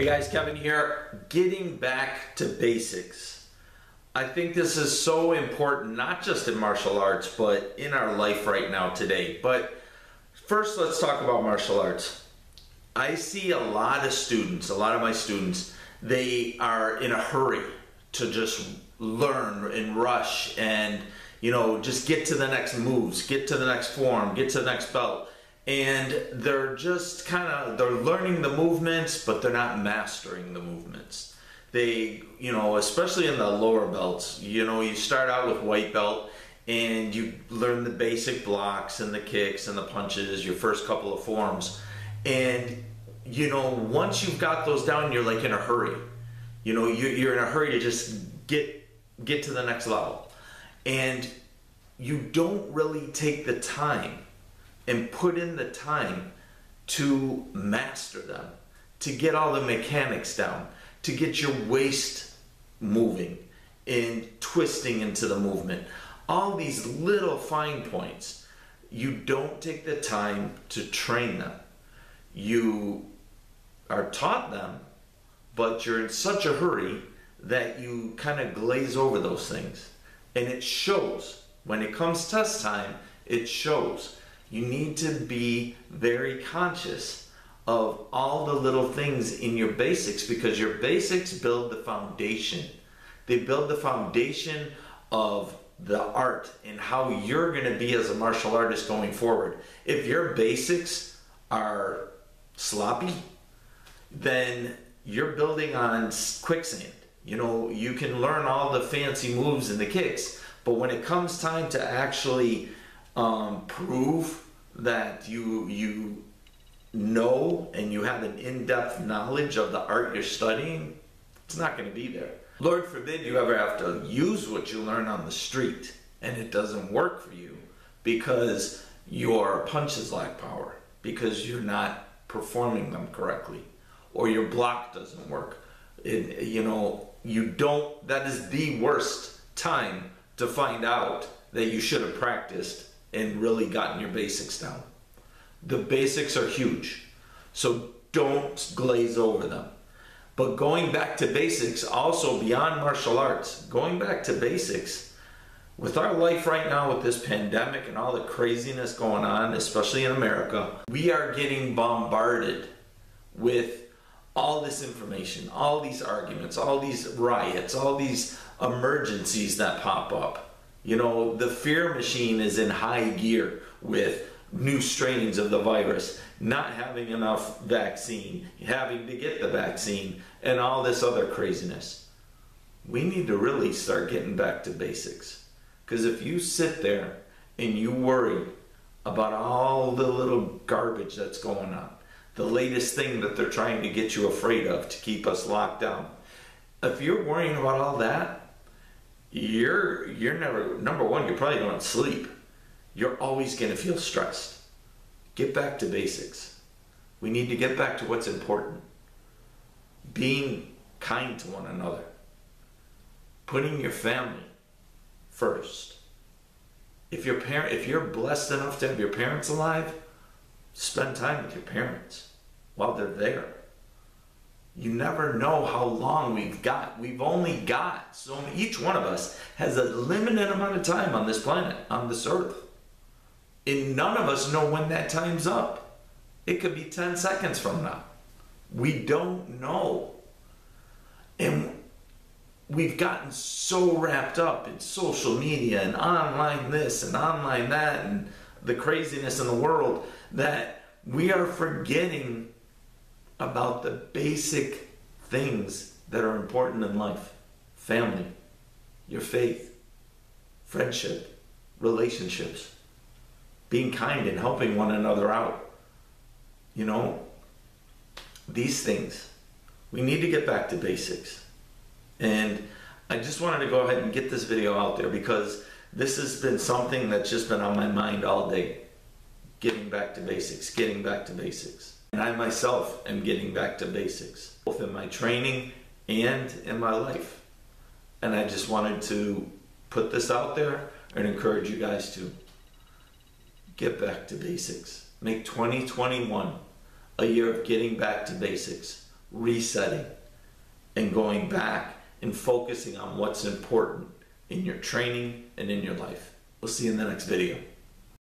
Hey guys, Kevin here. Getting back to basics. I think this is so important, not just in martial arts, but in our life right now today. But first, let's talk about martial arts. I see a lot of students, a lot of my students, they are in a hurry to just learn and rush and, you know, just get to the next moves, get to the next form, get to the next belt and they're just kind of they're learning the movements but they're not mastering the movements. They you know especially in the lower belts you know you start out with white belt and you learn the basic blocks and the kicks and the punches your first couple of forms. And you know once you've got those down you're like in a hurry. You know you're in a hurry to just get get to the next level. And you don't really take the time and put in the time to master them, to get all the mechanics down, to get your waist moving and twisting into the movement. All these little fine points, you don't take the time to train them. You are taught them, but you're in such a hurry that you kind of glaze over those things. And it shows. When it comes test time, it shows you need to be very conscious of all the little things in your basics because your basics build the foundation. They build the foundation of the art and how you're going to be as a martial artist going forward. If your basics are sloppy, then you're building on quicksand. You know, you can learn all the fancy moves and the kicks, but when it comes time to actually um, prove that you you know and you have an in-depth knowledge of the art you're studying, it's not going to be there. Lord forbid you ever have to use what you learn on the street and it doesn't work for you because your punches lack power, because you're not performing them correctly, or your block doesn't work. It, you know, you don't, that is the worst time to find out that you should have practiced and really gotten your basics down. The basics are huge, so don't glaze over them. But going back to basics, also beyond martial arts, going back to basics, with our life right now with this pandemic and all the craziness going on, especially in America, we are getting bombarded with all this information, all these arguments, all these riots, all these emergencies that pop up. You know, the fear machine is in high gear with new strains of the virus, not having enough vaccine, having to get the vaccine, and all this other craziness. We need to really start getting back to basics. Because if you sit there and you worry about all the little garbage that's going on, the latest thing that they're trying to get you afraid of to keep us locked down, if you're worrying about all that, you're you're never number one you're probably going to sleep. You're always going to feel stressed. Get back to basics. We need to get back to what's important. Being kind to one another. Putting your family first. If your parent if you're blessed enough to have your parents alive spend time with your parents while they're there you never know how long we've got. We've only got so each one of us has a limited amount of time on this planet, on this earth. And none of us know when that time's up. It could be 10 seconds from now. We don't know. And we've gotten so wrapped up in social media and online this and online that and the craziness in the world that we are forgetting about the basic things that are important in life family, your faith, friendship, relationships, being kind and helping one another out. You know, these things. We need to get back to basics. And I just wanted to go ahead and get this video out there because this has been something that's just been on my mind all day. Getting back to basics, getting back to basics. And I myself am getting back to basics, both in my training and in my life. And I just wanted to put this out there and encourage you guys to get back to basics. Make 2021 a year of getting back to basics. resetting and going back and focusing on what's important in your training and in your life. We'll see you in the next video.